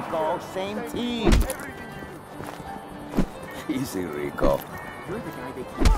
Rico. Same team. Easy, Rico. You're the guy they keep.